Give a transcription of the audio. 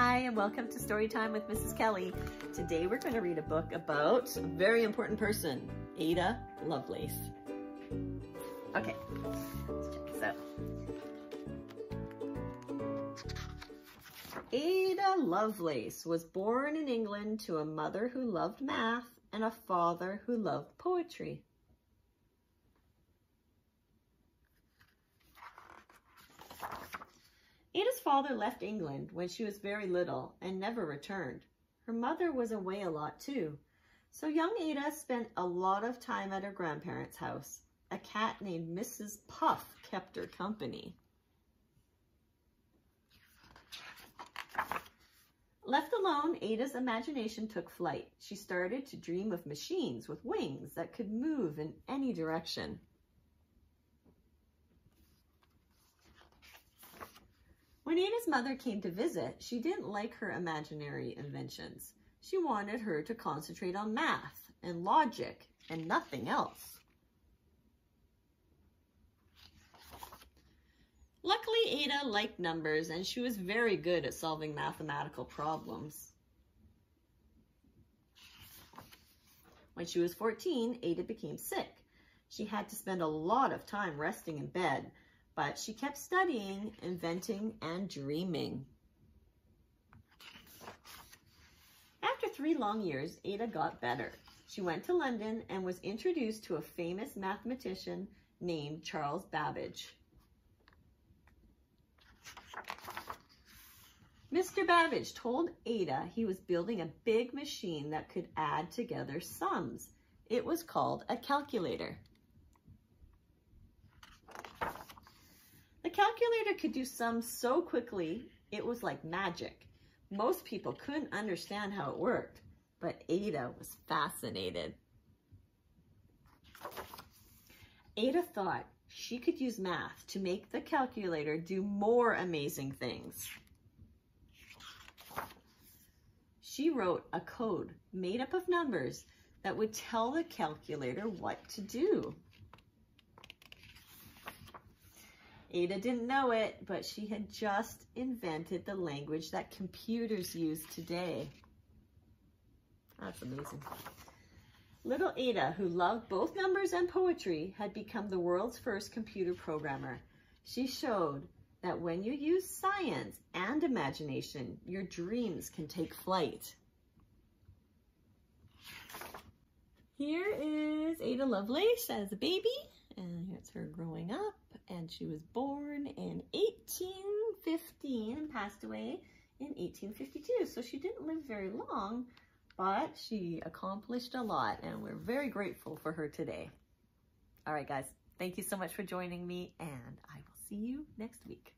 Hi, and welcome to Storytime with Mrs. Kelly. Today we're going to read a book about a very important person, Ada Lovelace. Okay, let's check this out. Ada Lovelace was born in England to a mother who loved math and a father who loved poetry. Ada's father left England when she was very little and never returned. Her mother was away a lot too. So young Ada spent a lot of time at her grandparents' house. A cat named Mrs. Puff kept her company. Left alone, Ada's imagination took flight. She started to dream of machines with wings that could move in any direction. When Ada's mother came to visit, she didn't like her imaginary inventions. She wanted her to concentrate on math and logic and nothing else. Luckily, Ada liked numbers and she was very good at solving mathematical problems. When she was 14, Ada became sick. She had to spend a lot of time resting in bed but she kept studying, inventing, and dreaming. After three long years, Ada got better. She went to London and was introduced to a famous mathematician named Charles Babbage. Mr. Babbage told Ada he was building a big machine that could add together sums. It was called a calculator. The calculator could do sums so quickly, it was like magic. Most people couldn't understand how it worked, but Ada was fascinated. Ada thought she could use math to make the calculator do more amazing things. She wrote a code made up of numbers that would tell the calculator what to do. Ada didn't know it, but she had just invented the language that computers use today. That's amazing. Little Ada, who loved both numbers and poetry, had become the world's first computer programmer. She showed that when you use science and imagination, your dreams can take flight. Here is Ada Lovelace as a baby, and here's her growing up and she was born in 1815 and passed away in 1852. So she didn't live very long, but she accomplished a lot and we're very grateful for her today. All right, guys, thank you so much for joining me and I will see you next week.